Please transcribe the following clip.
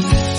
Yeah.